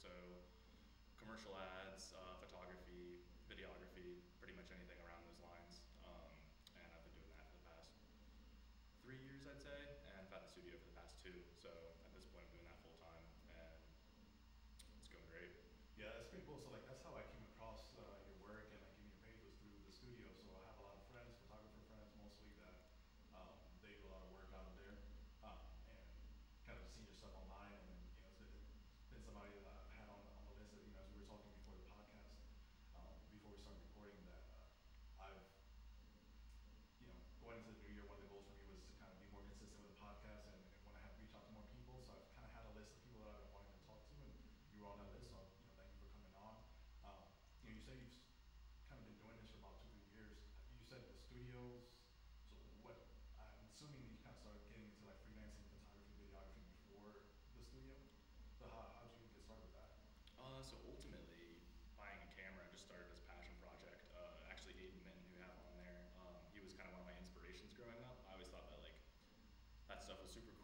So commercial ads, uh, photography, videography, pretty much anything around those lines. Um, and I've been doing that for the past three years, I'd say, and I've had the studio for the past two. So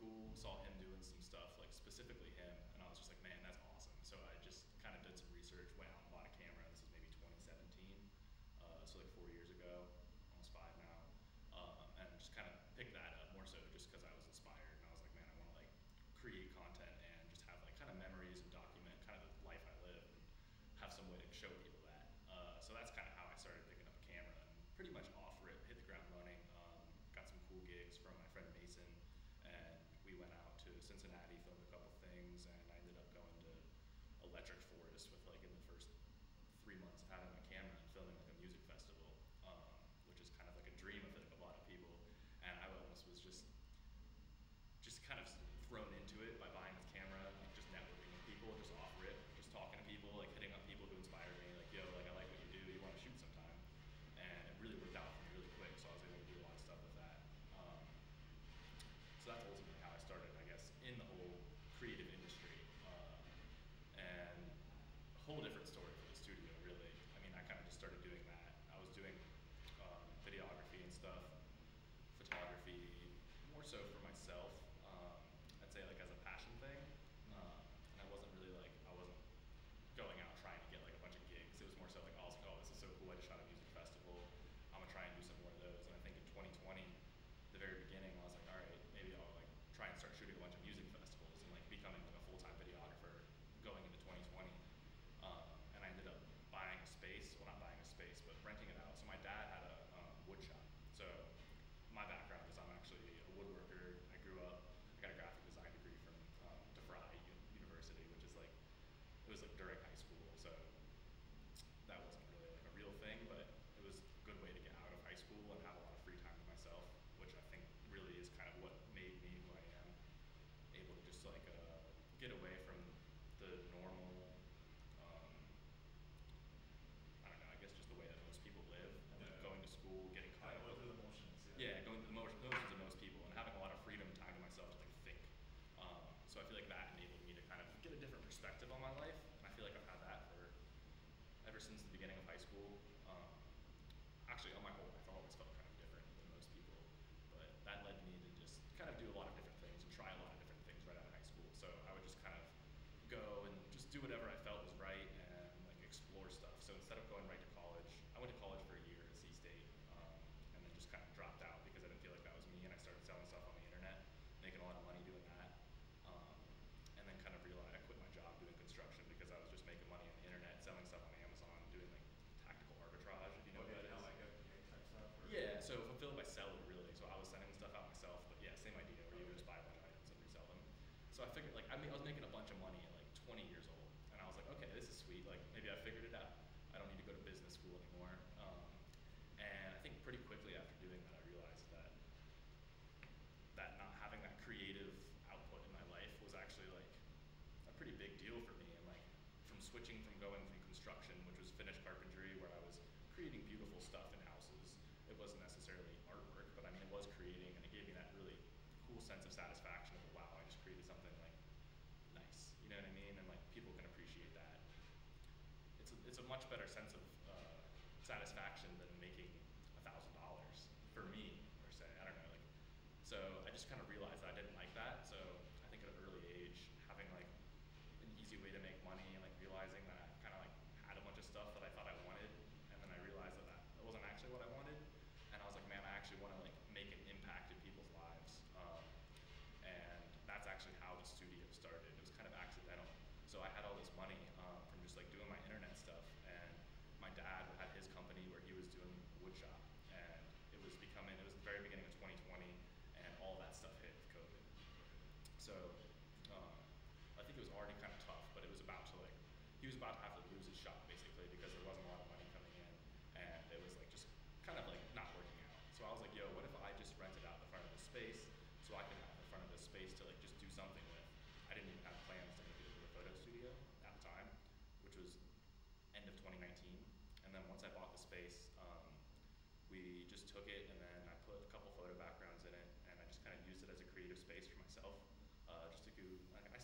cool. Saw him doing some stuff, like specifically him, and I was just like, man, that's awesome. So I just kind of did some research, went out and bought a camera. This was maybe 2017, uh, so like four years ago. during So I figured like I, mean, I was making a bunch of money at like 20 years old, and I was like, okay, this is sweet. Like maybe I figured it out. I don't need to go to business school anymore. Um, and I think pretty quickly after doing that, I realized that that not having that creative output in my life was actually like a pretty big deal for me. And like from switching from going from construction, which was finished carpentry, where I was creating beautiful stuff in houses. It wasn't necessarily artwork, but I mean, it was creating, and it gave me that really cool sense of satisfaction. much better sense of uh, satisfaction than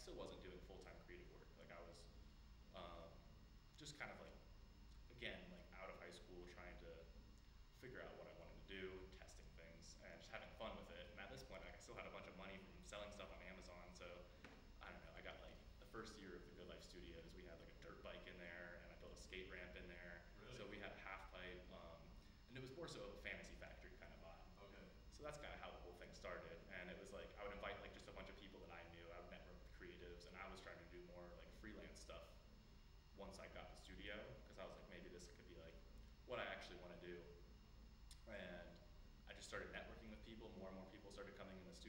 still wasn't doing full time creative work. Like I was um, just kind of like again like out of high school trying to figure out what I wanted to do, testing things, and just having fun with it. And at this point, like, I still had a bunch of money from selling stuff on Amazon, so I don't know. I got like the first year of the Goodlife Studios, we had like a dirt bike in there, and I built a skate ramp in there. Really? So we had a half pipe, um, and it was more so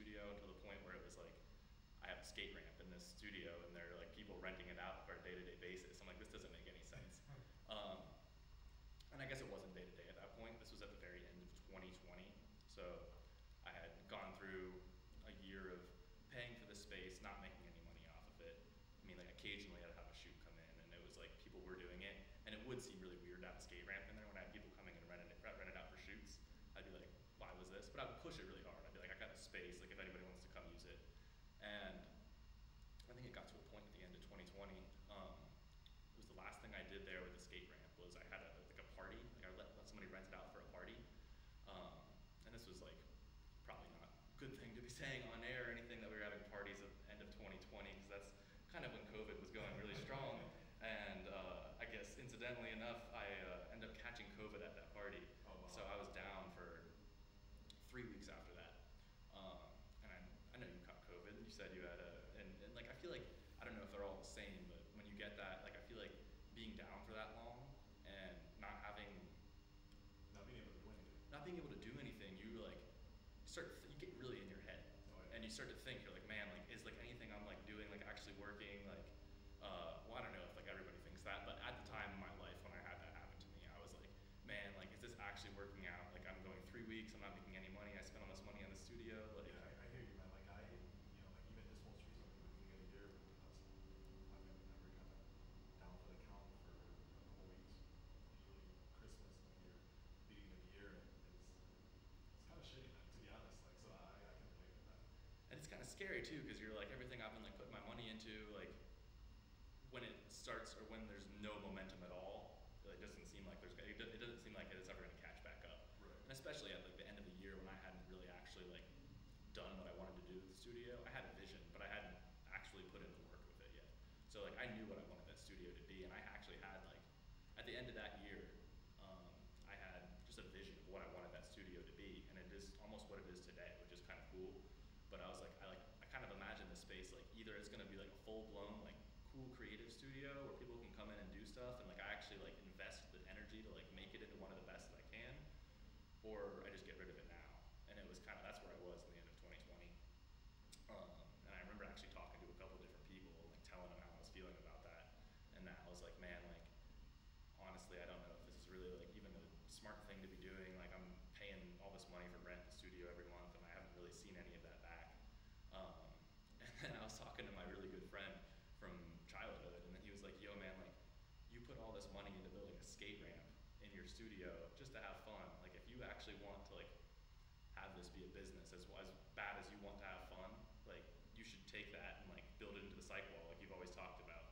studio to the point where it was like, I have a skate ramp in this studio, and there are like people renting it out for a day to day basis. I'm like, this doesn't make saying on air, or anything. scary too because you're like everything I've been like putting my money into like when it starts or when there's no momentum at all it doesn't seem like there's it doesn't seem like it's ever going to catch back up right. and especially at like the end of the year when I hadn't really actually like done what I wanted to do with the studio I had a vision but I hadn't actually put in the work with it yet so like I knew what I wanted that studio to be and I actually had like at the end of that studio where people can come in and do stuff, and like I actually like invest the energy to like make it into one of the best that I can, or I studio just to have fun. Like if you actually want to like have this be a business as well as bad as you want to have fun, like you should take that and like build it into the cycle wall like you've always talked about."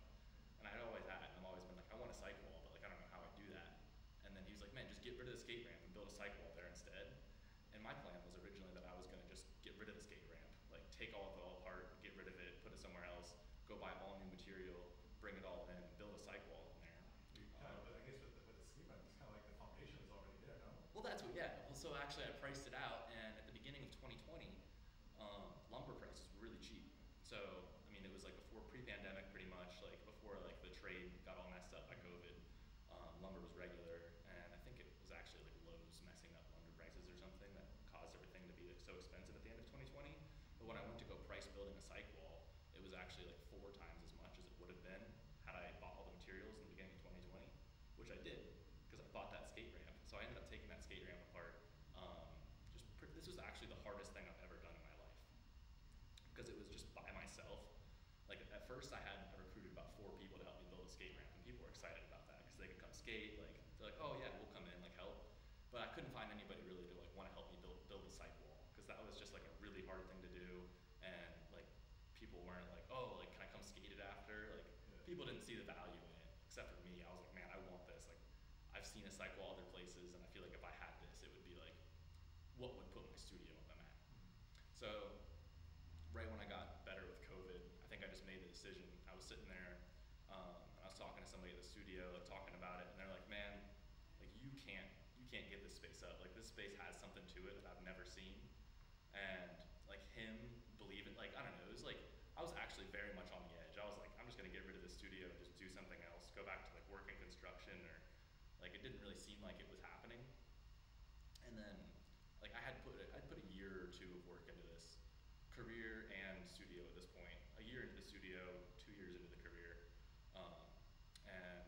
And I'd always had, and I've always been like, I want a cycle wall, but like I don't know how I do that. And then he was like, man, just get rid of the skate ramp and build a cycle wall there instead. And my plan was originally that I was gonna just get rid of the skate ramp, like take all of it all apart, get rid of it, put it somewhere else, go buy all new material, bring it all in, and build a cycle wall in there. You kind of, but I guess with the, with the ski ramp, it's kind of like the foundation is already there, no? Well, that's what, yeah. Well, so actually, I priced it out, and at the beginning of 2020, um, lumber prices were really cheap. So, I mean, it was like before pre-pandemic, pretty much, like before like the trade got all messed up by COVID. Um, lumber was regular, and I think it was actually like Lowe's messing up lumber prices or something that caused everything to be so expensive at the end of 2020. But when I went to go price building a cycle wall, it was actually like four times as much as it would have been had I bought all the materials in the beginning of 2020, which I did because I bought that skate ramp. So I ended up taking that skate ramp apart. Um, just pr- this was actually the hardest thing I've ever done in my life because it was just by myself. Like at first, I had I recruited about four people to help me build a skate ramp, and people were excited about that because they could come skate. Like they're like, oh yeah, we'll come in like help. But I couldn't find anybody really to like want to help me build build the cycle wall because that was just like a really hard thing to do, and like people weren't like, oh, like can I come skate it after? Like Yeah. people didn't see the value in it except for me. I was like, man, I want this. Like I've seen a cycle wall other places, and I feel like if I had this, it would be like what would put my studio on the map. Mm-hmm. So right when I got better with COVID, I think I just made the decision. I was sitting there, um, and I was talking to somebody at the studio, like talking about it, and they're like, "Man, like you can't, you can't get this space up. Like this space has something to it that I've never seen." And like him believing, like I don't know, it was like I was actually very much on the edge. I was like, I'm just gonna get rid of the studio and just do something else, go back to like work in construction, or like it didn't really seem like it was happening. And then like I had put I put a year or two of work into this career and studio at this point. A year into the studio, two years into the career, um, and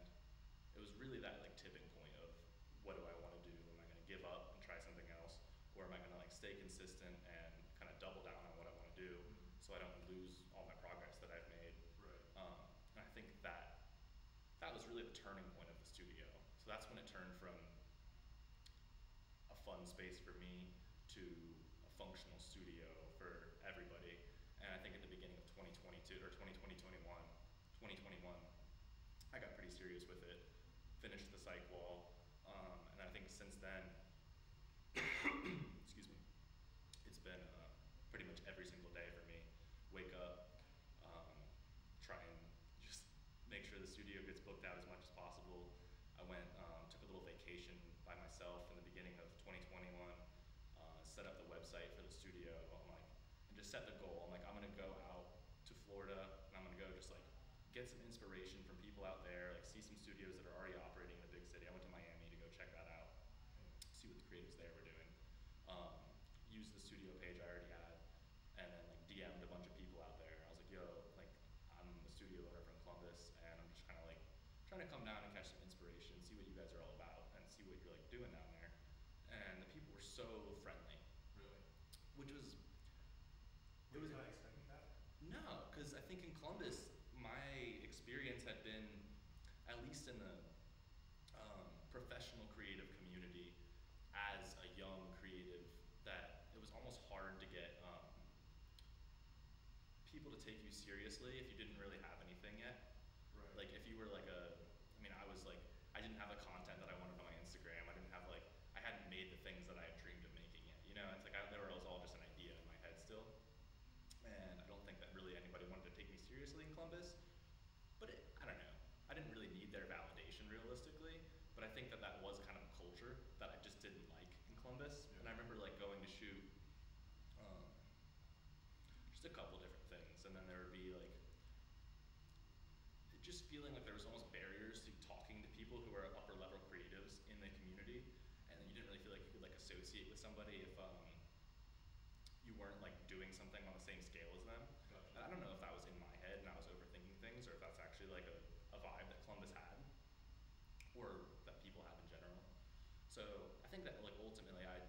it was really that like tipping point of what do I want to do? Am I going to give up and try something else, or am I going to like stay consistent and kind of double down on what I want to do, so I don't lose all my progress that I've made? Right. Um, and I think that that was really the turning point of the studio. So that's when it turned from a fun space for me to a functional studio for everybody. And I think at the beginning of 2022 or 2020, 21, 2021, I got pretty serious with it. Finished the cyc wall, um, and I think since then, excuse me, it's been uh, pretty much every single day for me. Wake up, um, try and just make sure the studio gets booked out as much as possible. I went, um, took a little vacation by myself in the beginning of 2021, uh, set up the website for the studio. I'm like, and just set the goal. I'm like, I'm gonna go out to Florida and I'm gonna go just like get some inspiration from people out there, like see some studios that are already operating in a big city. I went to Miami to go check that out see what the creatives there were doing. Um, used the studio page I already had, and then like DM'd a bunch of people out there. I was like, yo, like I'm a studio owner from Columbus, and I'm just kind of like trying to come down and catch some inspiration, see what you guys are all about, and see what you're like doing down there. And the people were so friendly, Really? which was Were It you was- of expecting that? no, because I think in Columbus, my experience had been, at least in the um, professional creative community, as a young creative, that it was almost hard to get um, people to take you seriously if you didn't really have anything yet. Right. Like if you were like a, I mean, I was like, I didn't have the content that I wanted on my Instagram. I didn't have like, I hadn't made the things that I had dreamed of making yet. You know, it's like I, there was all just an idea in my head still, and I don't think that really anybody wanted to take me seriously in Columbus. But it, I don't know. I didn't really need their validation realistically, but I think that that was kind of a culture that I just didn't like in Columbus. And I remember like going to shoot um, just a couple different things, and then there would be like just feeling like there was almost barriers to talking to people who are upper level creatives in the community, and you didn't really feel like you could like associate with somebody if um, you weren't like doing something on the same or that people have in general. So I think that like ultimately I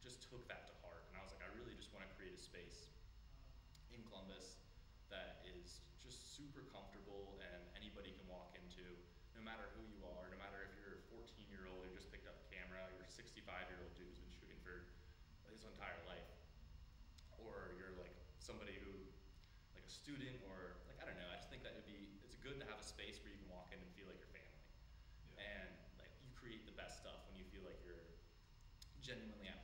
just took that to heart and I was like, I really just want to create a space in Columbus that is just super comfortable and anybody can walk into, no matter who you are, no matter if you're a 14 year old who just picked up a camera, your 65 year old dude who's been shooting for his entire life, or you're like somebody who, like a student or genuinely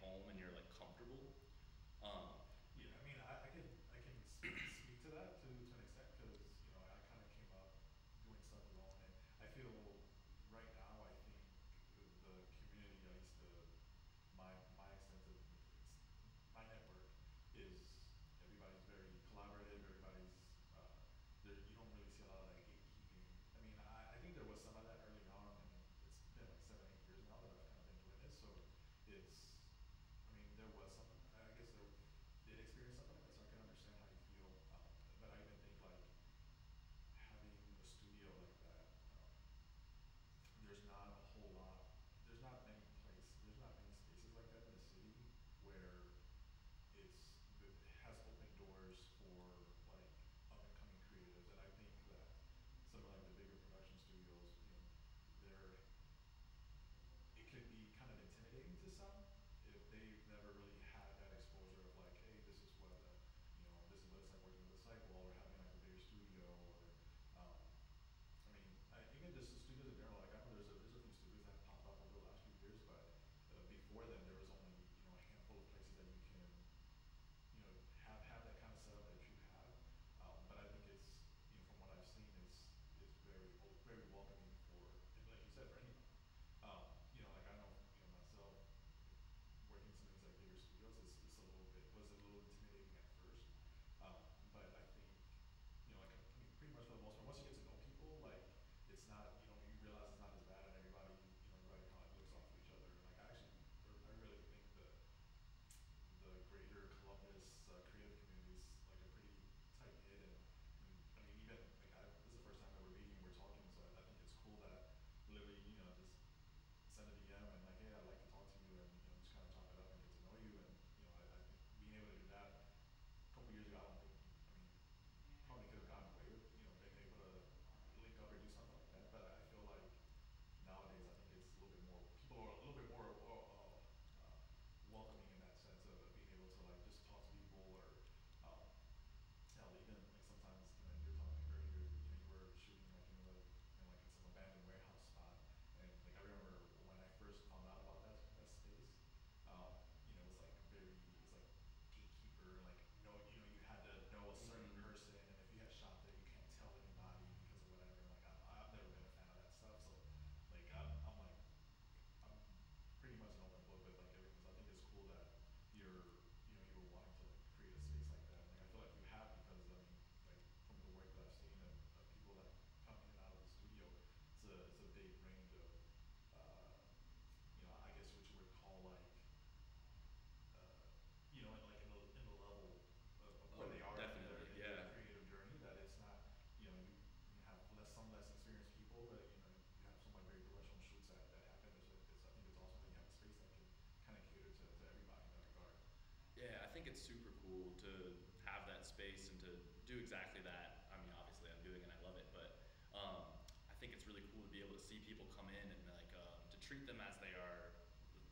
do exactly that. I mean, obviously I'm doing it and I love it, but um, I think it's really cool to be able to see people come in and like um, to treat them as they are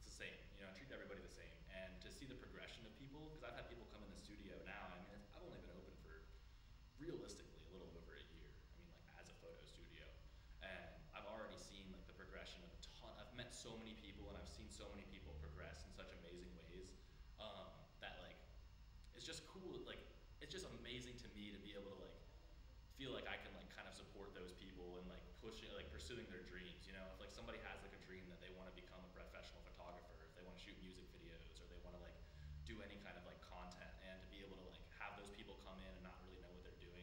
the same. You know, I treat everybody the same, and to see the progression of people. Because I've had people come in the studio now. I mean, I've only been open for realistically a little over a year. I mean, like as a photo studio, and I've already seen like the progression of a ton. I've met so many people, and I've seen so many people feel like I can like kind of support those people and like pushing like pursuing their dreams. You know, if like somebody has like a dream that they want to become a professional photographer, if they want to shoot music videos or they want to like do any kind of like content, and to be able to like have those people come in and not really know what they're doing,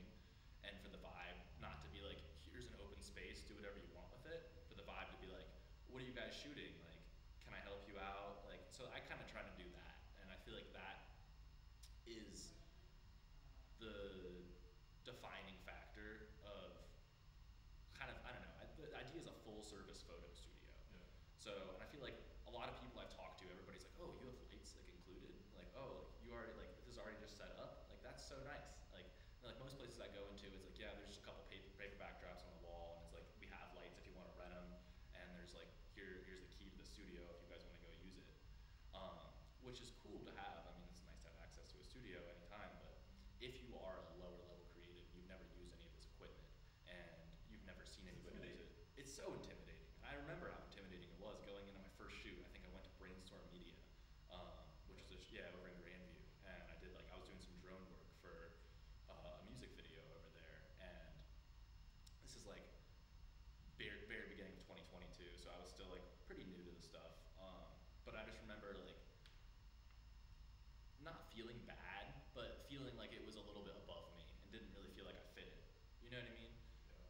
and for the vibe not to be like here's an open space, do whatever you want with it. For the vibe to be like, what are you guys shooting? Like, can I help you out? Like, so I kind of try to do that, and I feel like that is the full service photo studio. Yeah. So, and I feel like a lot of people I've talked to, everybody's like, "Oh, you have lights like included? Like, oh, like you already like this is already just set up? Like that's so nice." Like, like most places I go into, it's like, yeah, there's just a couple paper, paper backdrops on the wall, and it's like we have lights if you want to rent them, and there's like here here's the key to the studio if you guys want to go use it, um, which is cool to have. I mean, it's nice to have access to a studio anytime, but if you are a lower level creative, you've never used any of this equipment, and you've never seen It's anybody use it, it's so intimidating. And I remember how intimidating it was going into my first shoot. I think I went to Brainstorm Media, um, which was a, sh- yeah over in Grandview, and I did like I was doing some drone work for uh, a music video over there, and this is like very very beginning of 2022, so I was still like pretty new to the stuff. Um, but I just remember like not feeling bad, but feeling like it was a little bit above me and didn't really feel like I fit it. You know what I mean? Yeah.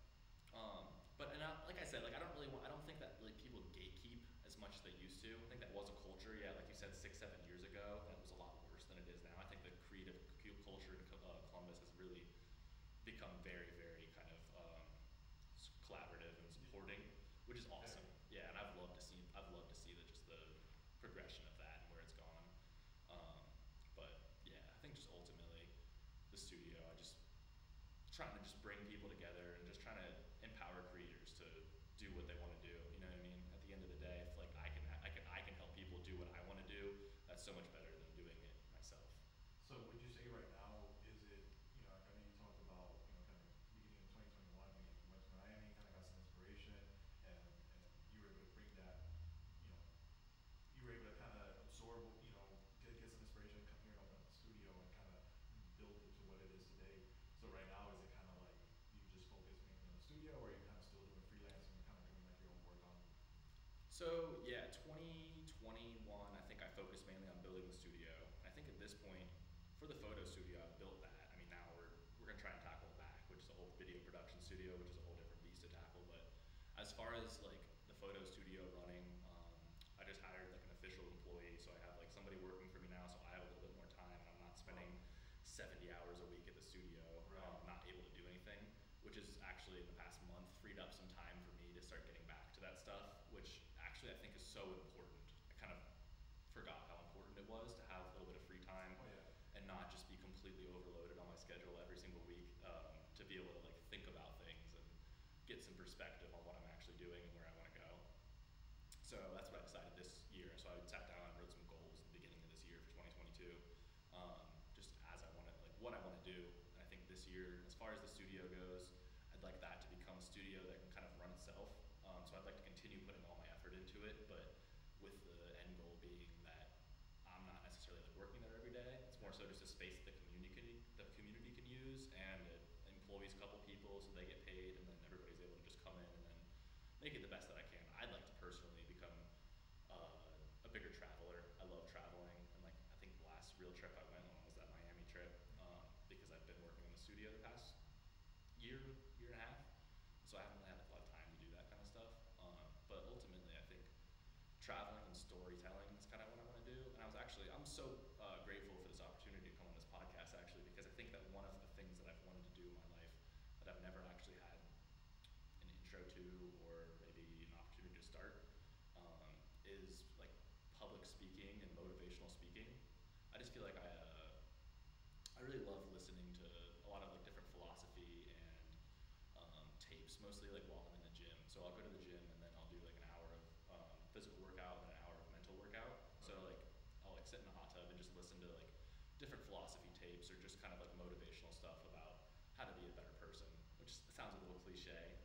Um, but and I, like I said, like I don't really want. I don't think that like people gatekeep as much as they used to. I think that was a culture, yeah, like you said, six, seven years ago, and it was a lot worse than it is now. I think the creative cu- culture in Co- uh, Columbus has really become very, very kind of um, collaborative and supporting, which is awesome. Yeah, and I've loved to see. I've loved to see the just the progression of that and where it's gone. Um, but yeah, I think just ultimately the studio. I just trying to just bring people together and just trying to empower creators to do what they want to do. You know what I mean? At the end of the day, if like I can I can I can help people do what I want to do, that's so much better than doing it myself. So would you say right now, is it, you know, I know you talked about, you know, kind of beginning of twenty twenty one, when you went to Miami, kind of got some inspiration, and, and you were able to bring that, you know, you were able to kind of absorb, you know, get, get some inspiration, come here, open up a studio, and kind of build it to what it is today. So right now, is it kind of like, you just focus mainly on the studio, or are you kind of still doing freelancing and kind of doing like your own work on? So yeah, 2021. I think I focused mainly on building the studio. I think at this point, for the photo studio, I've built that. I mean, now we're we're gonna try and tackle back, which is a whole video production studio, which is a whole different beast to tackle. But as far as like the photo studio running, um, I just hired like an official employee, so I have like somebody working for me now, so I have a little bit more time, and I'm not spending 70 hours a week at the studio, Right. um, not able to do anything. Which is actually in the past month freed up some time for me to start getting back to that stuff, actually I think is so important. I kind of forgot how important it was to have a little bit of free time Oh, yeah. and not just be completely overloaded on my schedule every single week. Um, to be able to like think about things and get some perspective on what I'm actually doing and where I want to go. So that's what I decided this year. So I sat down and wrote some goals at the beginning of this year for 2022, um, just as I wanted, like what I want to do. And I think this year, as far as the studio goes, I'd like that to become a studio that can kind of run itself. Um, so I'd like to continue putting all my into it, but with the end goal being that I'm not necessarily like working there every day. It's more so just a space that the community the community can use and it employs a couple people so they get paid and then everybody's able to just come in and then make it the best that can. I'd like to personally become uh, a bigger traveler. I love traveling and like I think the last real trip I went on was that Miami trip um, because I've been working in the studio the past year year and a half. So I haven't really had a lot of time to do that kind of stuff. Um, but ultimately, I think traveling and storytelling is kind of what I want to do. And I was actually, I'm so uh, grateful for this opportunity to come on this podcast actually, because I think that one of the things that I've wanted to do in my life that I've never actually had an intro to or maybe an opportunity to start um, is like public speaking and motivational speaking. I just feel like I, uh, I really love listening to a lot of like different philosophy and um, tapes, mostly like while I'm in the gym. So I'll go to the gym and then I'll do like an hour of um, physical workout and an hour of mental workout. So like I'll like sit in a hot tub and just listen to like different philosophy tapes or just kind of like motivational stuff about how to be a better person. Which sounds a little cliche,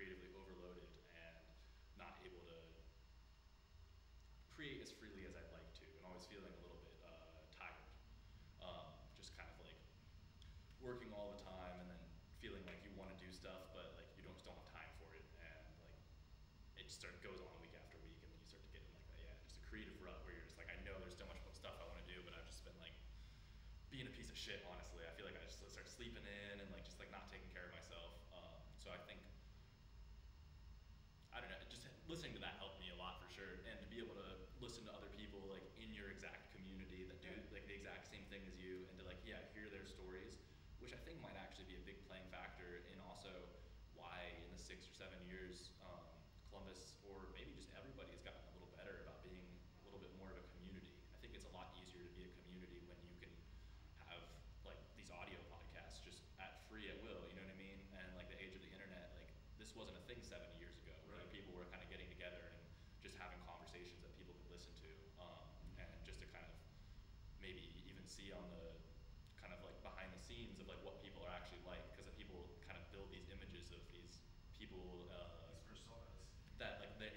creatively overloaded and not able to create as freely as I'd like to, and always feeling a little bit uh, tired. Um, just kind of like working all the time and then feeling like you want to do stuff, but like you don't, just don't have time for it. And like it just sort of goes on week after week, and then you start to get in like that, yeah, just a creative rut where you're just like, I know there's so much more stuff I want to do, but I've just been like being a piece of shit, honestly. I feel like I just start sleeping in and like just listening to that helped me a lot for sure. And to be able to listen to other people like in your exact community that do like the exact same thing as you, and to like yeah hear their stories, which I think might actually be a big playing factor in also why in the six or seven years see on the kind of like behind the scenes of like what people are actually like because people kind of build these images of these people uh, these personas. that like they,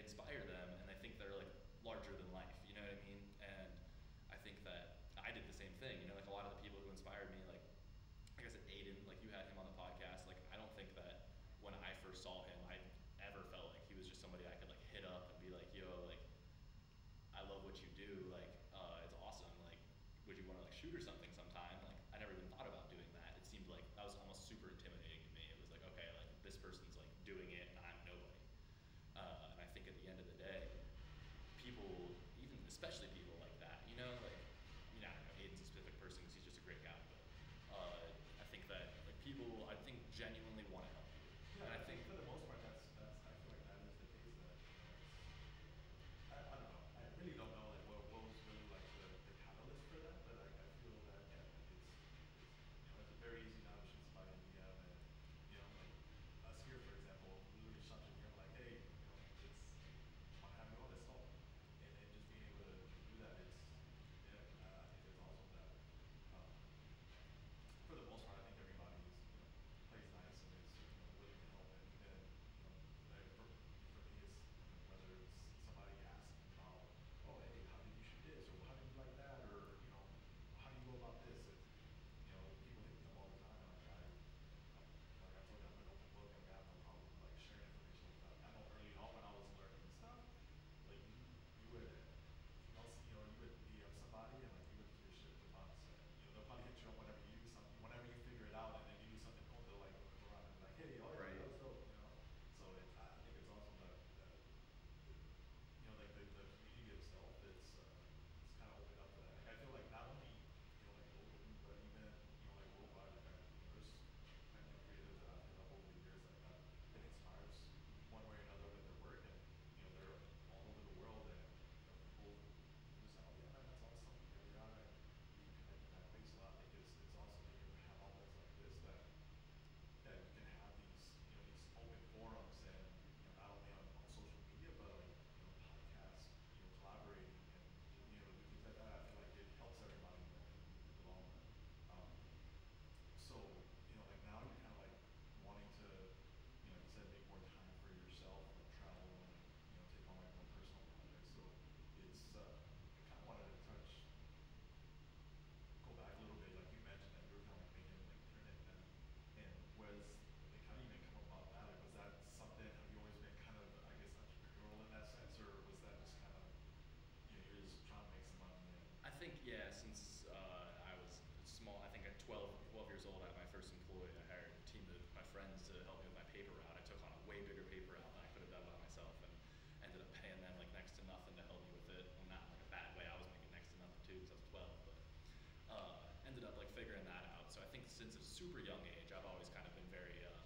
since a super young age, I've always kind of been very um,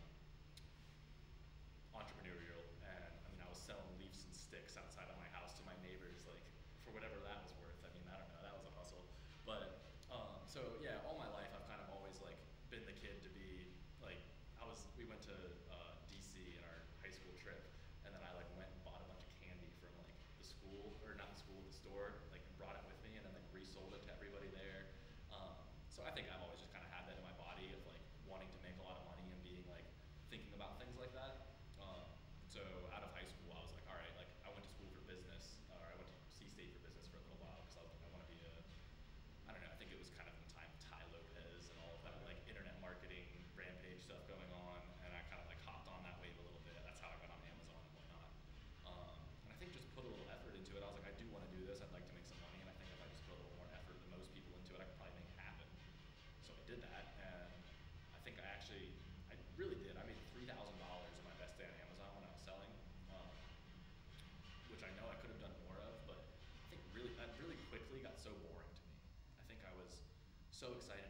entrepreneurial. And I mean, I was selling leaves and sticks outside of my house to my neighbors, like for whatever that was worth. I mean, I don't know, that was a hustle. But um, so yeah, all my life I've kind of always like been the kid to be like I was. We went to uh, DC in our high school trip, and then I like went and bought a bunch of candy from like the school or not the school, the store, so excited.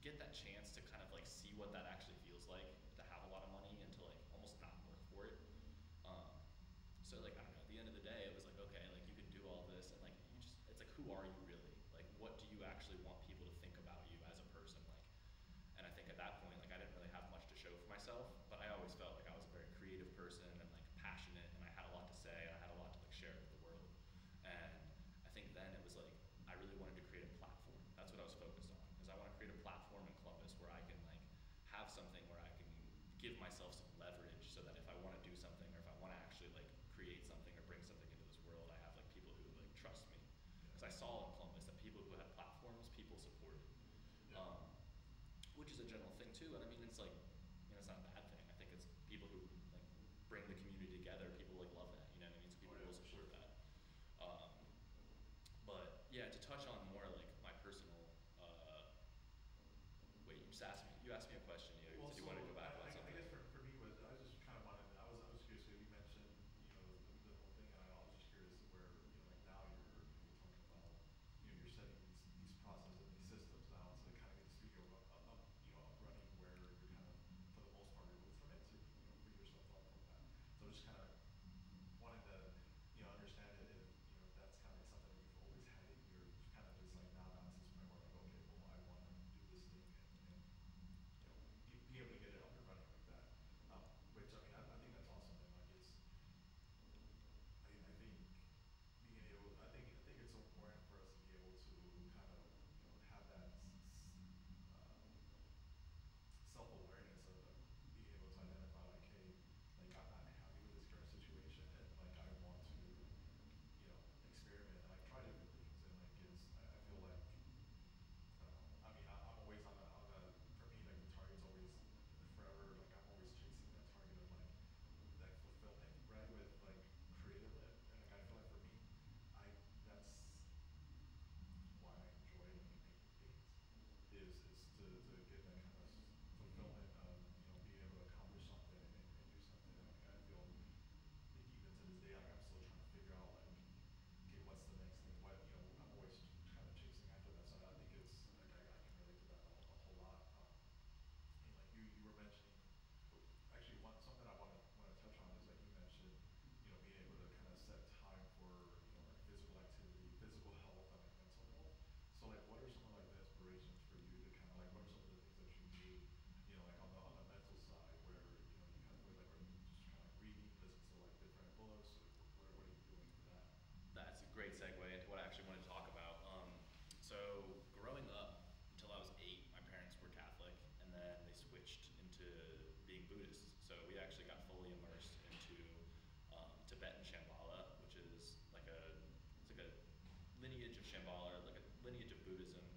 get that chance to kind of like see what that actually feels like to have a lot of money and to like almost not work for it. Um, so like I don't know. At the end of the day, it was like okay, like you can do all this, and like you just it's like who are you saw in Columbus that people who had platforms, people supported, um, which is a general thing too. And I mean, it's like Tibetan Shambhala, which is like a it's like a lineage of Shambhala, like a lineage of Buddhism.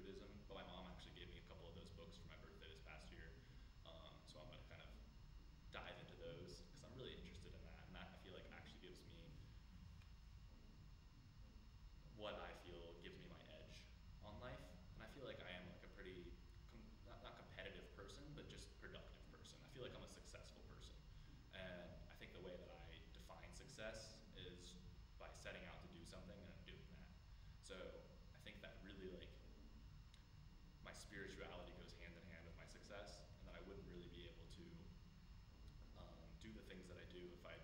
Buddhism, but my mom actually gave me a couple of those books for my birthday this past year. Um, so I'm gonna kind of dive into those because I'm really interested in that, and that I feel like actually gives me what I feel gives me my edge on life. And I feel like I am like a pretty com- not, not competitive person, but just productive person. I feel like I'm a successful person, and I think the way that I define success is by setting out to do something and doing that. So I think that really like my spirituality goes hand in hand with my success, and that I wouldn't really be able to um, do the things that I do if I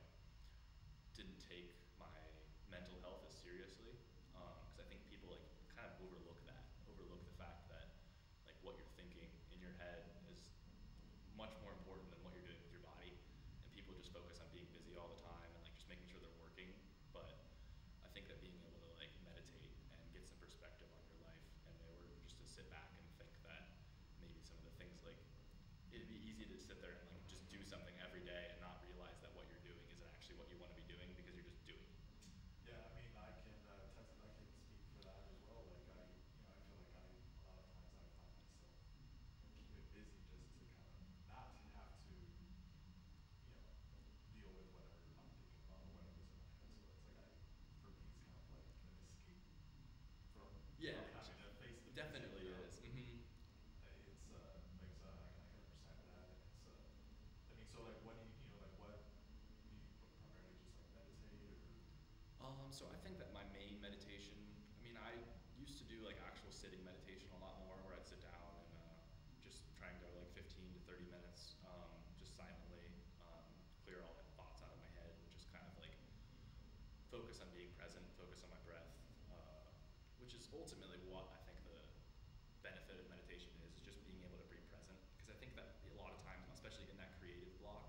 didn't take my mental health as seriously. Because I think people like kind of overlook that, overlook the fact that like what you're thinking in your head is much more important than what you're doing with your body. And people just focus on being busy all the time and like just making sure they're working. But I think that being able to like meditate and get some perspective on your life and in order just to sit back and think that maybe some of the things like it'd be easy to sit there and like just do something every day and not realize that what you're doing isn't actually what you want to be doing because you're just doing it. Yeah, I mean, I can uh, test, I can speak for that as well. Like I, you know, I feel like I, a lot of times I find myself keeping busy just to kind of not have to, you know, deal with whatever I'm thinking about or whatever's in my head. So it's like I, for me, it's kind of like an escape from, Yeah, from having to face the It definitely you know? is. hmm Uh, It's uh, like so I, I can understand that, and it's uh, I mean, so like, what do you, you know, like, what do you pr- primarily just like meditate or? Um, so I think that my main meditation, I mean, I used to do like actual sitting meditation a lot more, where I'd sit down and uh, just try and go like 15 to 30 minutes, um, just silently, um, clear all my thoughts out of my head, and just kind of like focus on being present, focus on my breath, uh, which is ultimately what I think the benefit of meditation is, is just being able to be present. Because I think that a lot of times, especially in that creative block,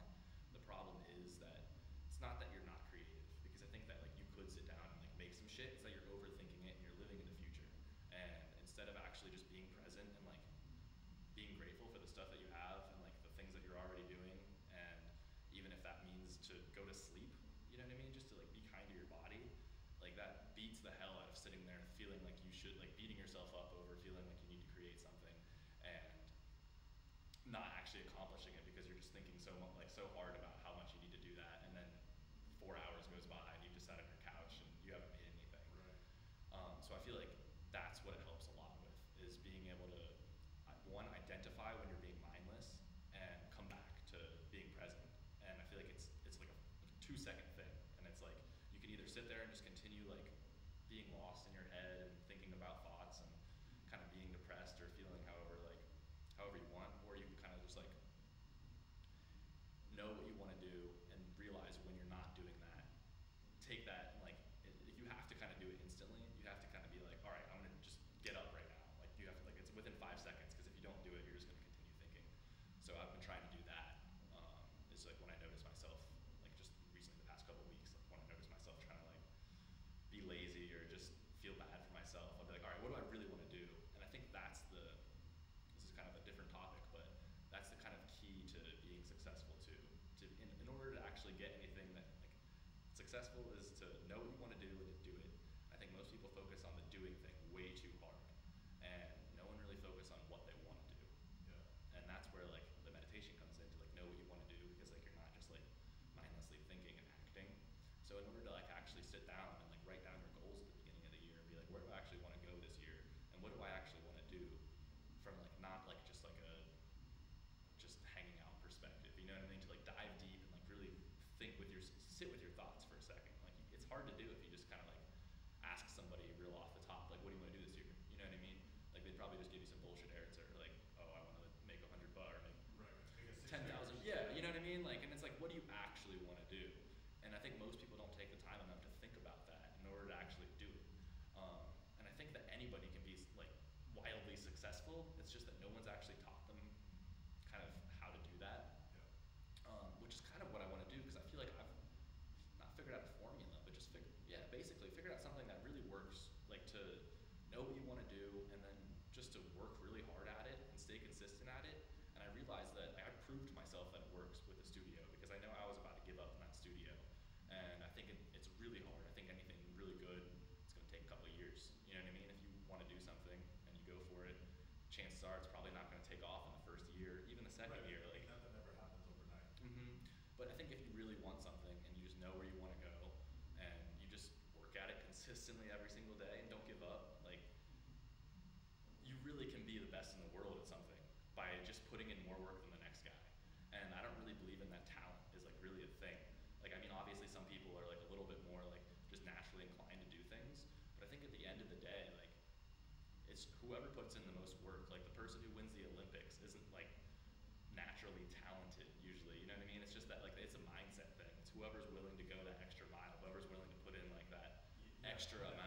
the problem is that it's not that you're not creative, because I think that like you could sit down and like make some shit. It's that you're overthinking it and you're living in the future. And instead of actually just being present and like being grateful for the stuff that you have and like the things that you're already doing, and even if that means to go to sleep, you know what I mean? Just to like be kind to your body, like that beats the hell out of sitting there feeling like you should, like beating yourself up over feeling like you need to create something and not actually accomplishing it because you're just thinking so much, like so hard about how much you need to do that, and then four hours goes by and you just sat on your couch and you haven't made anything. Right. Um, so I feel like that's what it helps a lot with is being able to uh, one identify when you're being mindless and come back to being present. And I feel like it's it's like a, like a two second thing, and it's like you can either sit there and just continue like being lost in your head and thinking about thoughts and kind of being depressed or feeling however like however you want, or you can kind of just like know what you want to do and realize when you're not doing that take that and like i- if you have to kind of do it instantly you have to kind of be like all right i'm going to just get up right now like you have to like it's within five seconds because if you don't do it you're just going to continue thinking so i've been trying to do that um, it's like when i notice myself like just recently the past couple of weeks like when i notice myself trying to like be lazy or just feel bad for myself i'll be like all right what do i really want to do and i think that's the this is kind of a different topic, but that's the kind of key to being successful too. To in, in order to actually get anything that like successful is to know what you want to do and to do it. I think most people focus on the doing thing way too hard, and no one really focuses on what they want to do. Yeah. And that's where like the meditation comes in to like know what you want to do because like you're not just like mindlessly thinking and acting. So in order to like actually sit down and like write down your goals at the beginning of the year and be like, where do I actually want to go this year, and what do I actually want to do, from like not like just like a just hanging out perspective. You know what I mean? To like dive deep and like really think with your sit with your thoughts for a second. Like it's hard to do if you second right. year. Like nothing ever happens overnight. Mm-hmm. But I think if you really want something and you just know where you want to go, and you just work at it consistently every single day and don't give up, like you really can be the best in the world at something by just putting in more work than the next guy. And I don't really believe in that talent is like really a thing. Like I mean, obviously some people are like a little bit more like just naturally inclined to do things, but I think at the end of the day, like it's whoever puts in the most work whoever's willing to go that extra mile, whoever's willing to put in like that extra amount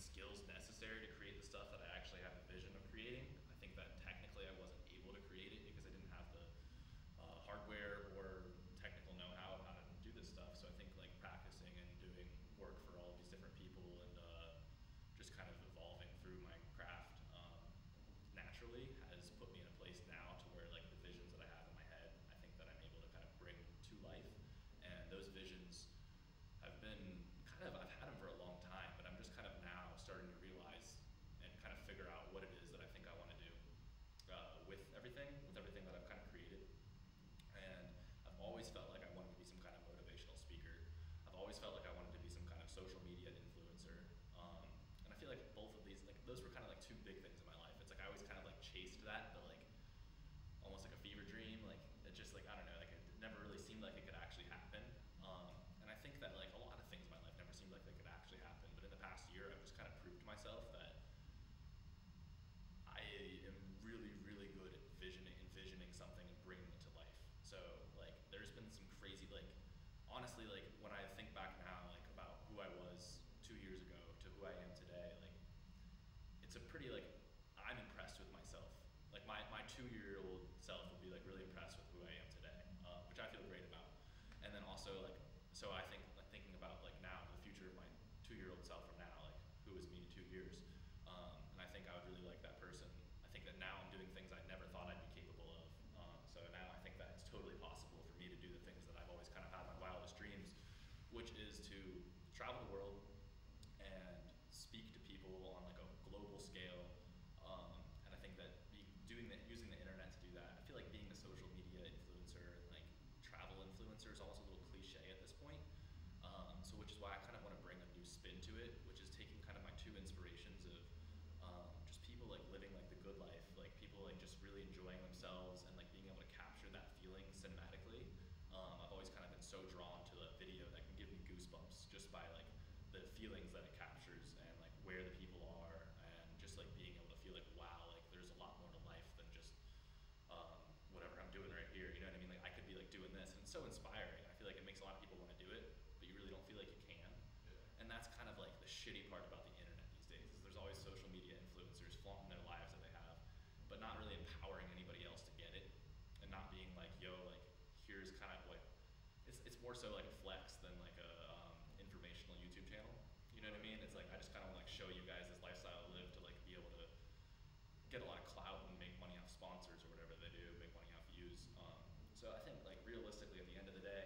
skills necessary to So like so I so drawn to the video that can give me goosebumps just by like the feelings that it captures and like where the people are and just like being able to feel like wow like there's a lot more to life than just um, whatever I'm doing right here. You know what I mean? Like I could be like doing this and it's so inspiring. I feel like it makes a lot of people want to do it but you really don't feel like you can. Yeah. and that's kind of like the shitty part about the internet these days is there's always social media influencers flaunting their lives that they have but not really empowering anybody else to get it and not being like yo like more so like a flex than like a um, informational YouTube channel. You know what I mean? It's like I just kind of like show you guys this lifestyle I live to like be able to get a lot of clout and make money off sponsors or whatever they do, make money off views. Um, so I think like realistically at the end of the day,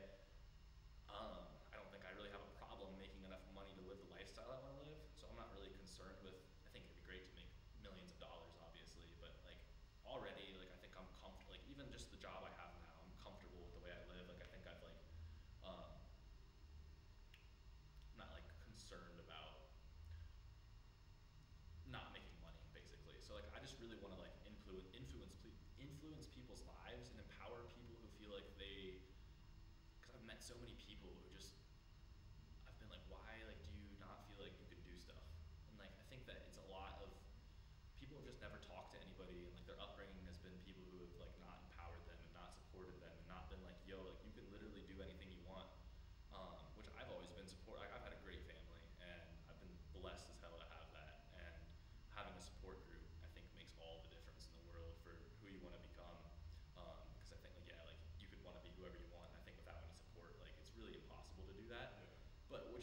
um, I don't think I really have a problem making enough money to live the lifestyle I want to live. So I'm not really concerned with so many people who just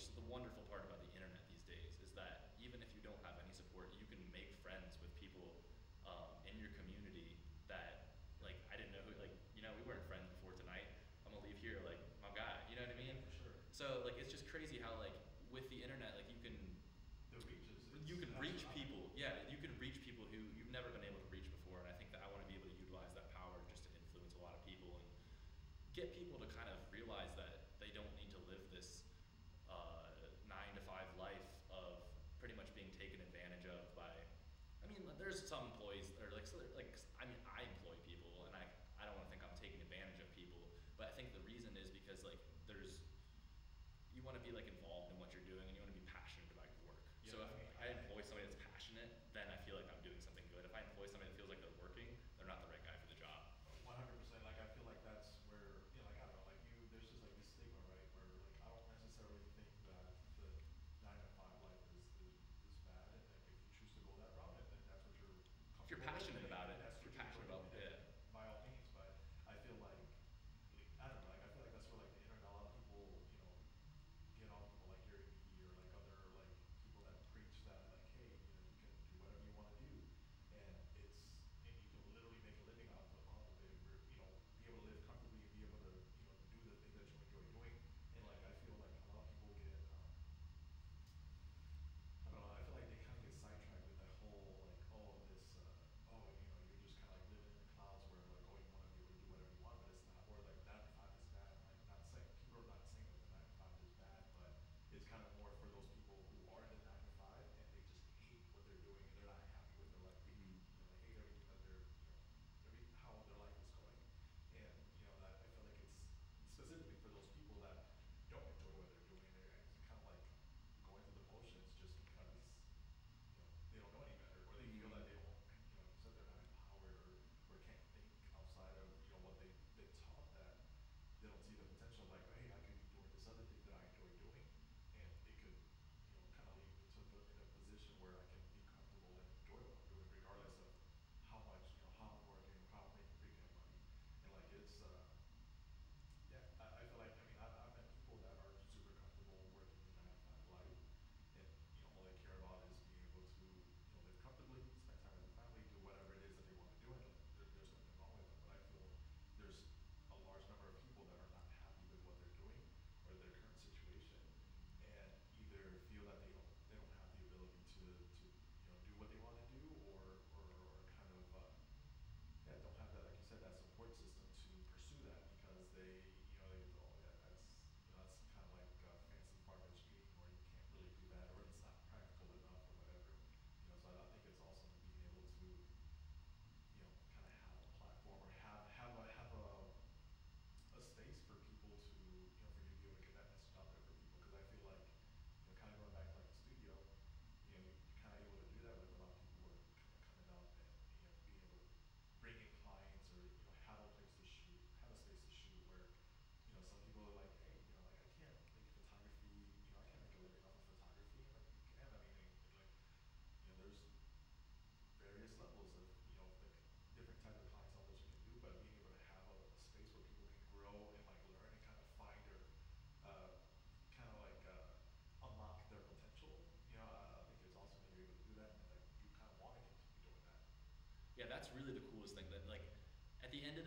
which is the wonderful part about the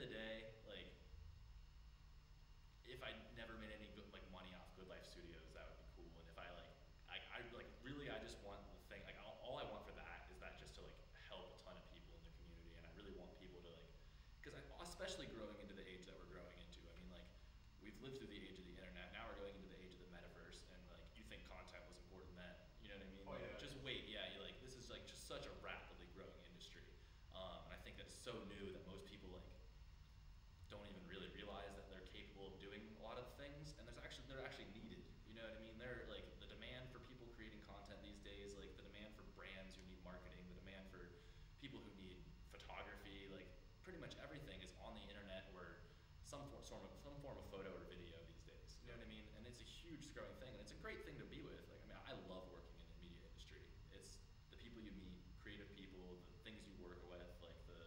the day, like if I never made any good like money off Goodlife Studios, that would be cool. And if I like, I, I like really, I just want the thing. Like all, all I want for that is that just to like help a ton of people in the community, and I really want people to like, because I especially growing into the age that we're growing into. I mean, like we've lived through the age of the internet. Now we're going into the age of the metaverse, and like you think content was important then. You know what I mean? Oh, Like, yeah. Just wait, yeah. You like this is like just such a rapidly growing industry, um, and I think that's so new that most people like don't even really realize that they're capable of doing a lot of things and there's actually they're actually needed you know what i mean? They're like the demand for people creating content these days like the demand for brands who need marketing the demand for people who need photography like pretty much everything is on the internet or some for, sort of some form of photo or video these days you know what i mean? And it's a huge growing thing and it's a great thing to be with like i mean i love working in the media industry it's the people you meet creative people the things you work with like the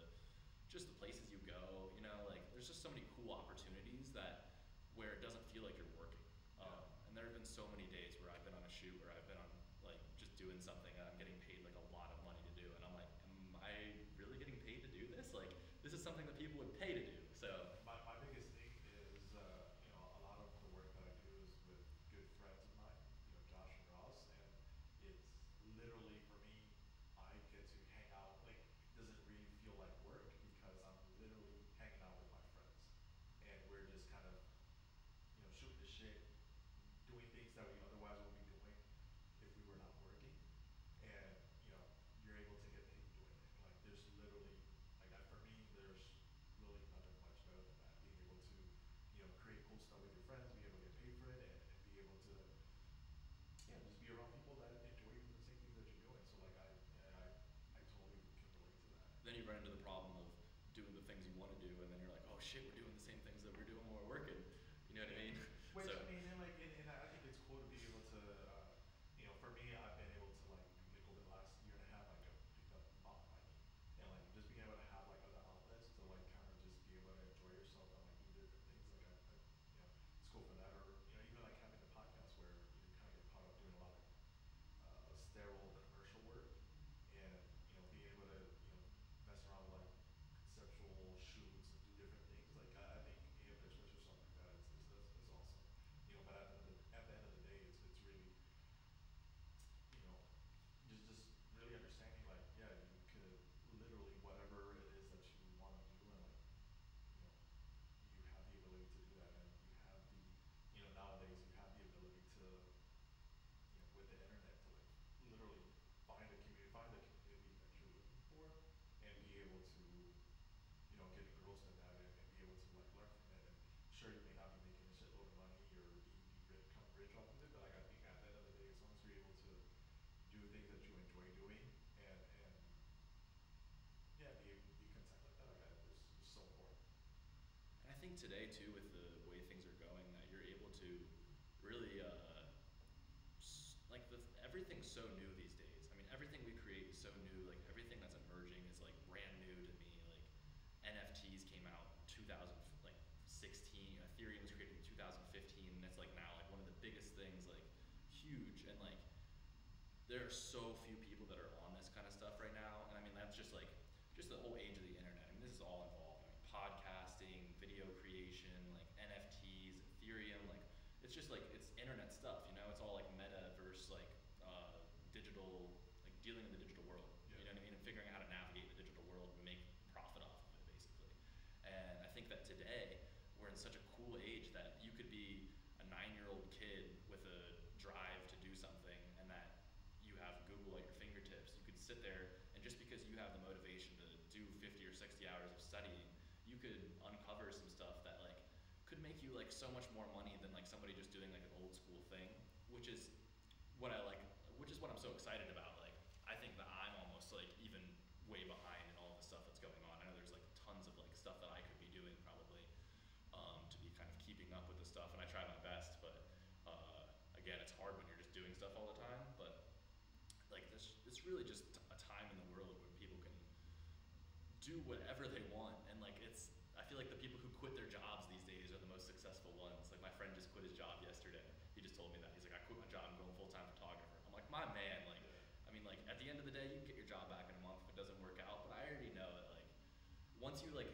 just the places you go, you know, like there's just so many cool opportunities that where it doesn't feel like you're working. Um, Yeah. and there have been so many days where I've been on a shoot or I've been on like just doing something and I'm getting paid like a lot of money to do, and I'm like, am I really getting paid to do this? Like this is something that people would pay to do. So My, my biggest thing is, uh, you know, a lot of the work that I do is with good friends of mine, you know, Josh and Ross, and it's literally for me, I get to hang out, like, it doesn't really feel like work because I'm literally hanging out with my friends. And we're just kind of, you know, shooting the shit, doing things that we otherwise would be doing if we were not working. And, you know, you're able to get paid doing it. Like, there's literally, like, I, for me, there's really nothing much better than that. Being able to, you know, create cool stuff with your friends, be able to get paid for it, and, and be able to, yeah, just be around people that enjoy the same things that you're doing. So, like, I, I, I totally can relate to that. then you run into the problem of doing the things you want to do, and then you're like, oh shit, we're doing the same things that we're doing when we're working. You know what I mean? Which, so I mean, and like, and, and I think it's cool to be able to, uh, you know, for me, I've been able to like, like over the last year and a half, like, I've picked up mountain biking. And like, just being able to have like other outlets to like kind of just be able to enjoy yourself and like do different things, like I, I, you know, it's cool for that, or, you know, even like having the podcast where you kind of get caught up doing a lot of, uh, sterile commercial work. And, you know, being able to, you know, mess around with like conceptual shoots and do different things, like I, I think AFX Twitch or something like that is, is, is, is awesome. You know, but at the, at the end of the day, it's, it's really, you know, just, just really understanding like, yeah, you could literally whatever it is that you wanna do and like, you know, you have the ability to do that and you have the, you know, nowadays you have the ability to, you know, with the internet to like literally find a community, find the community that you're looking for and be able to, you know, get engrossed in that and, and be able to like learn from it. And sure, you may not be making a shitload of money or be, be rich, become rich off of it, but like I think at the end of the day, as long as you're able to do things that you enjoy doing and, and yeah, be, be content like that, like I, it's, it's so important. And I today too, with the way things are going, that you're able to really uh, like the everything's so new these days. I mean, everything we create is so new. Like everything that's emerging is like brand new to me. Like NFTs came out 2000 like 16. Ethereum was created in 2015, and it's like now like one of the biggest things, like huge. And like there are so few people that are on this kind of stuff right now. And I mean, that's just like, just the whole age of the internet. I mean, this is all it's just like, it's internet stuff, you know? It's all like metaverse like, uh, digital, like dealing in the digital world. You know what I mean? And figuring out how to navigate the digital world and make profit off of it, basically. And I think that today, we're in such a cool age that you could be a nine-year-old kid with a drive to do something, and that you have Google at your fingertips. You could sit there, and just because you have the motivation to do 50 or 60 hours of studying, you could uncover some stuff that like could make you like so much more money than like somebody just doing like an old school thing, which is what I like, which is what I'm so excited about. Like, I think that I'm almost like even way behind in all the stuff that's going on. I know there's like tons of like stuff that I could be doing probably um, to be kind of keeping up with the stuff, and I try my best. But uh, again, it's hard when you're just doing stuff all the time. But like this, it's really just a time in the world where people can do whatever they want, and like it's. I feel like the people who quit their jobs these days are the most successful ones. Like my friend just quit his job yesterday. He just told me that. He's like, I quit my job. I'm going full time photographer. I'm like, my man. Like, I mean, like at the end of the day, you can get your job back in a month if it doesn't work out. But I already know that like once you like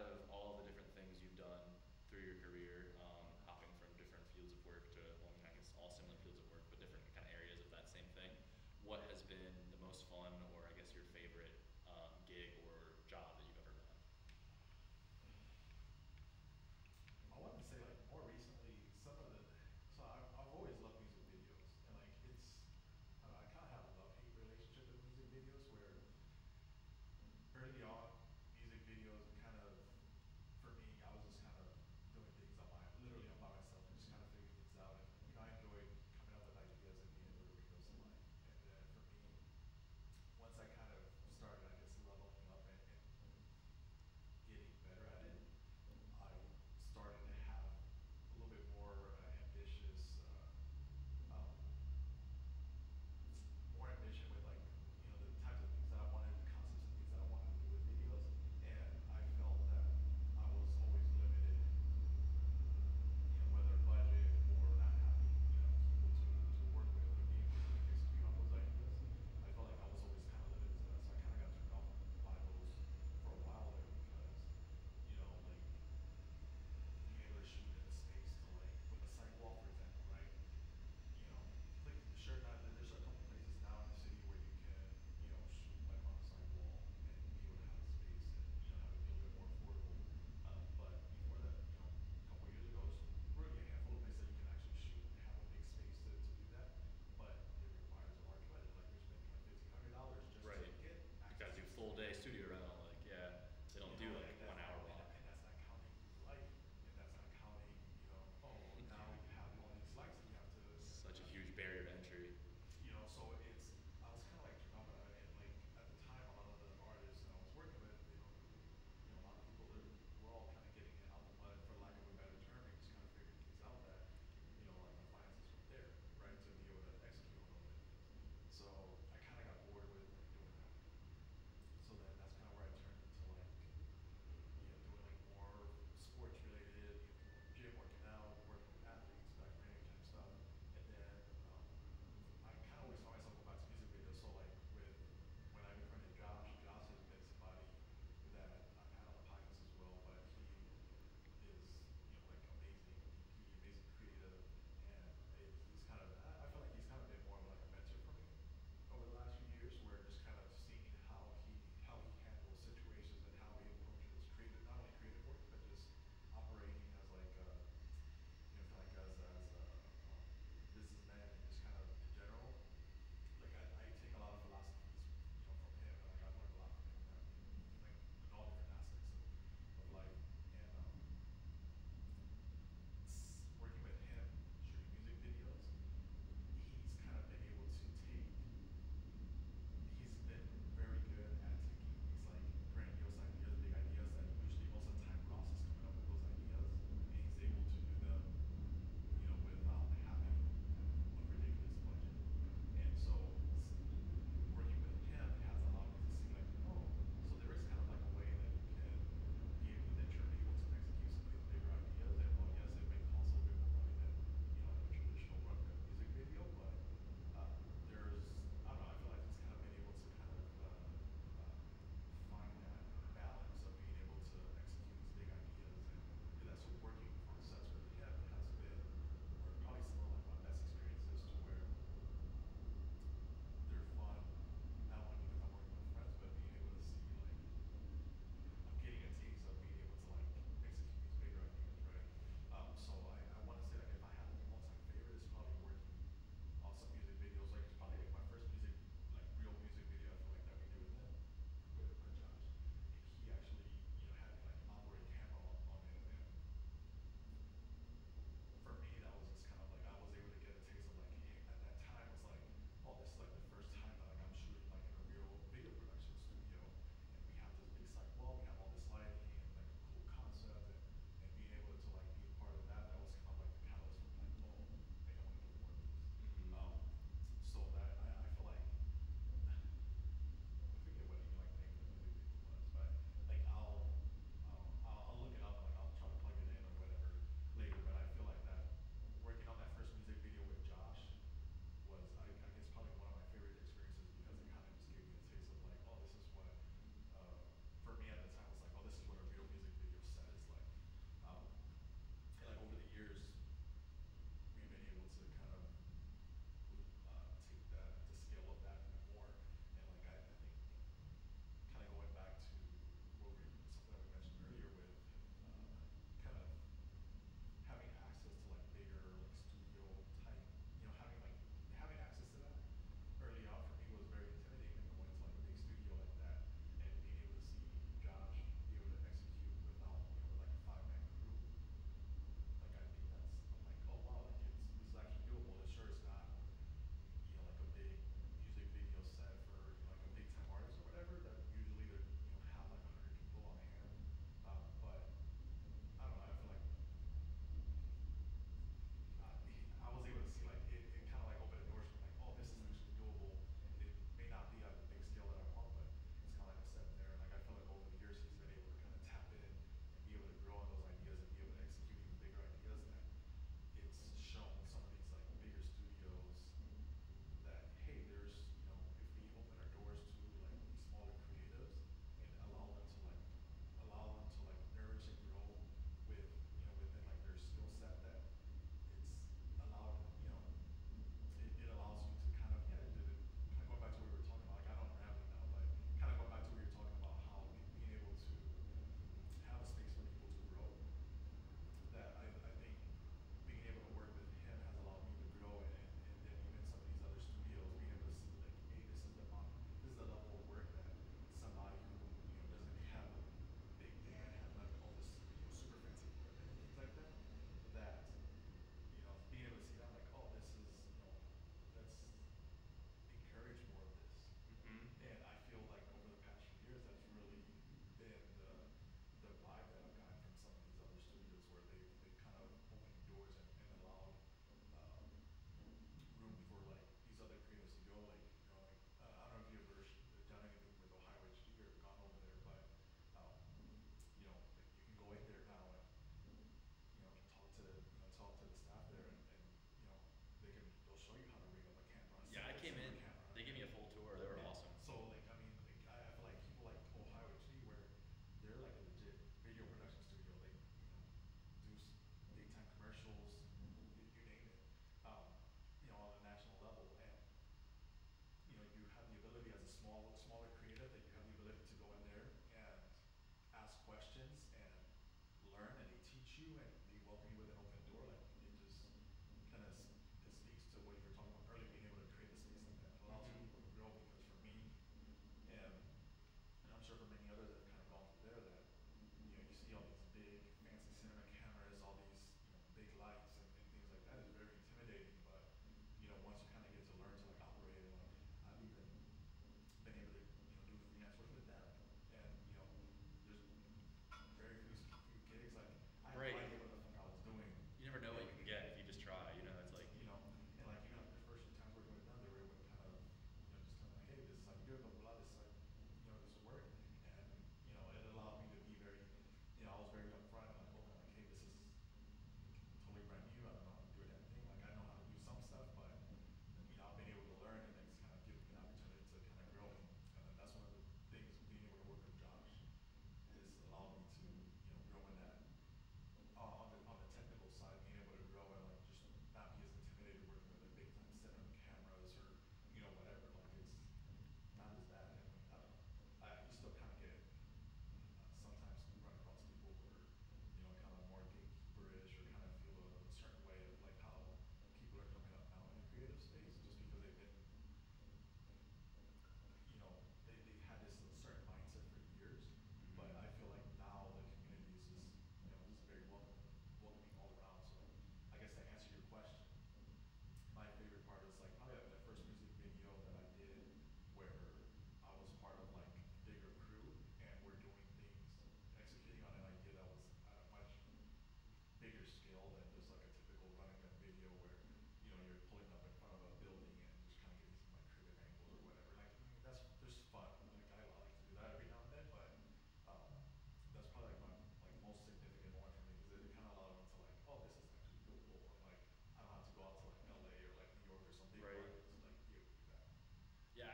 of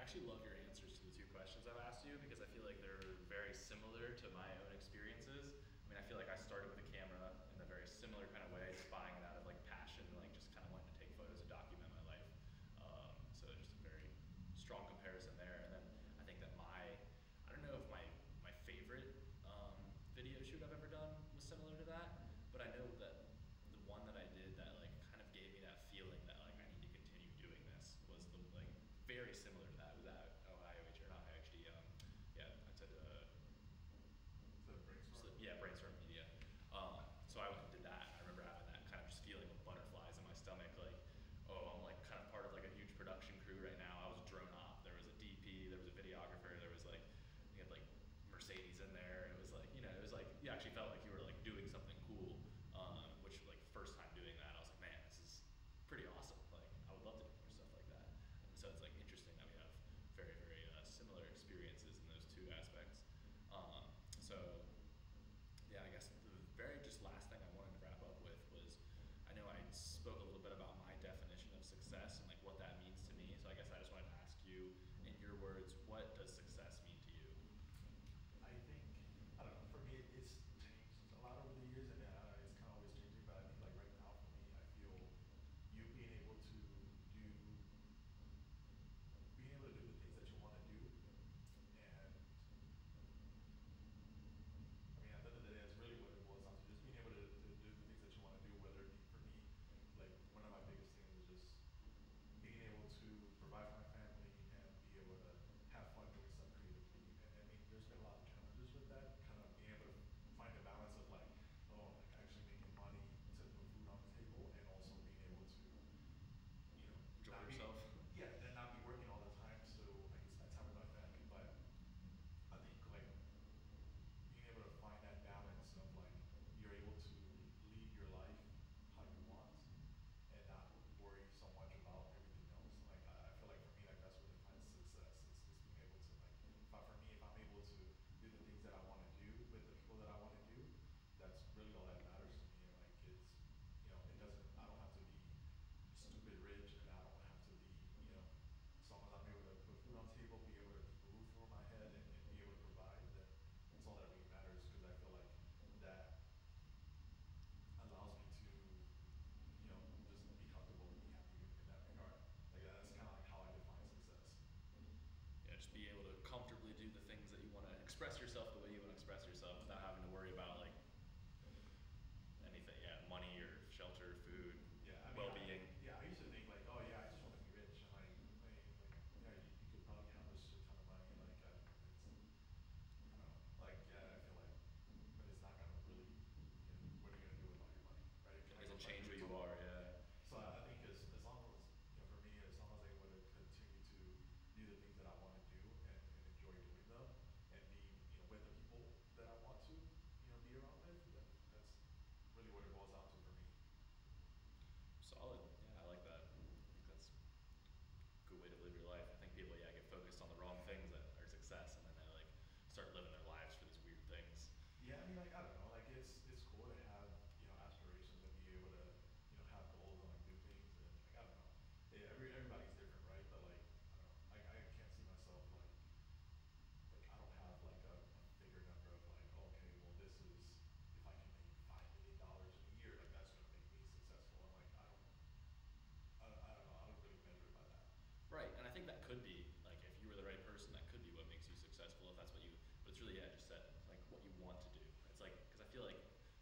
actually love your answers to the two questions I've asked you because I feel like they're very similar to my own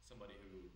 somebody who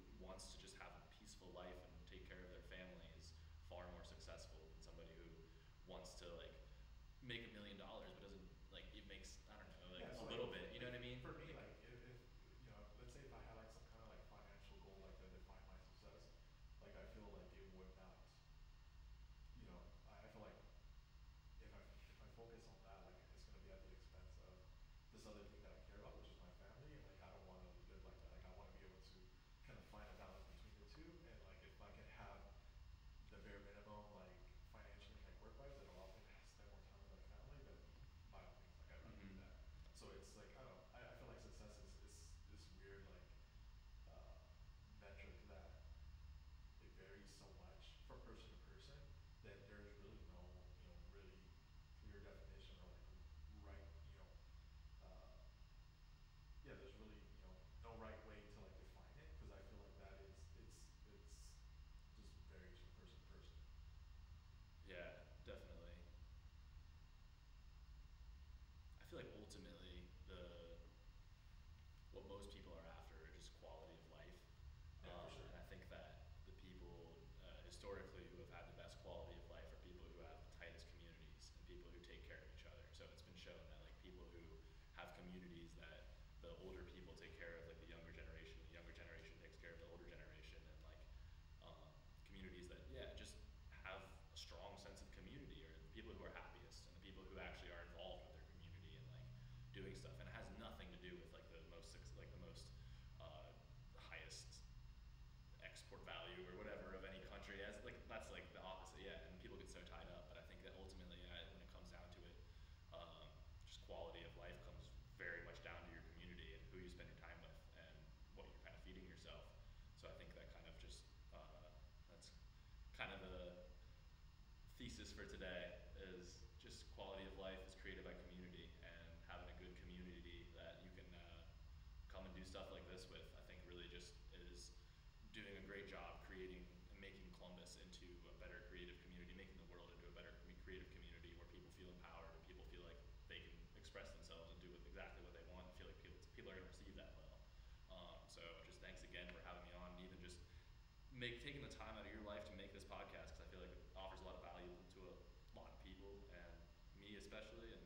quality of life comes very much down to your community and who you spend your time with and what you're kind of feeding yourself. So I think that kind of just uh, that's kind of the thesis for today is just quality of life is created by community and having a good community that you can uh, come and do stuff like this with. I think really just is doing a great job make taking the time out of your life to make this podcast because I feel like it offers a lot of value to a lot of people and me especially. And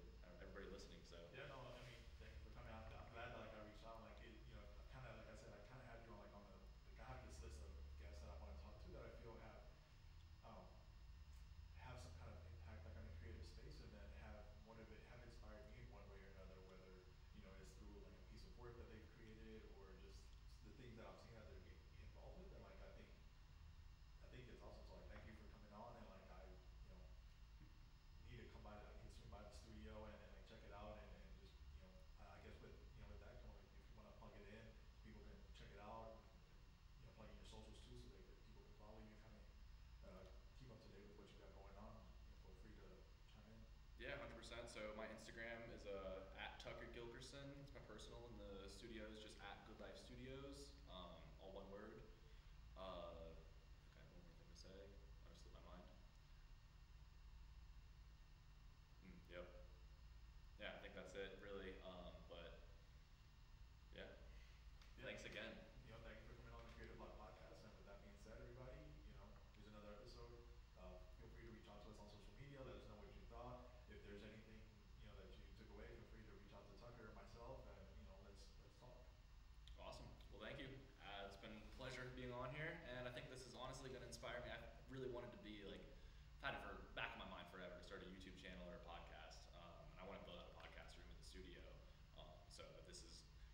percent. So my Instagram is uh, at Tucker Gilkerson. It's my personal, and the studio is just at Goodlife Studios.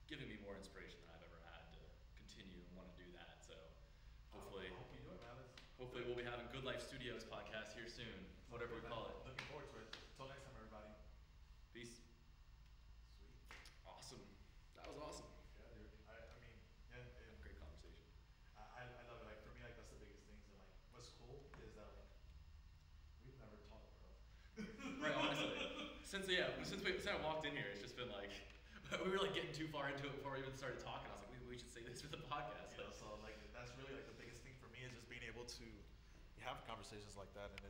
given me more inspiration than I've ever had to continue and want to do that. So hopefully, hopefully we'll be having Goodlife Studios podcast here soon, whatever we call it. Looking forward to it. Till next time, everybody. Peace. Sweet. Awesome. That was awesome. Yeah, dude. I, I mean, yeah, it, great conversation. I, I love it. Like for me, like that's the biggest thing. And like, what's cool is that like we've never talked, right. Honestly, since yeah, since we since I walked in here, it's just been like we were like getting too far into it before we even started talking. I was like, we, we should say this for the podcast. You know, so like that's really like the biggest thing for me is just being able to have conversations like that, and it's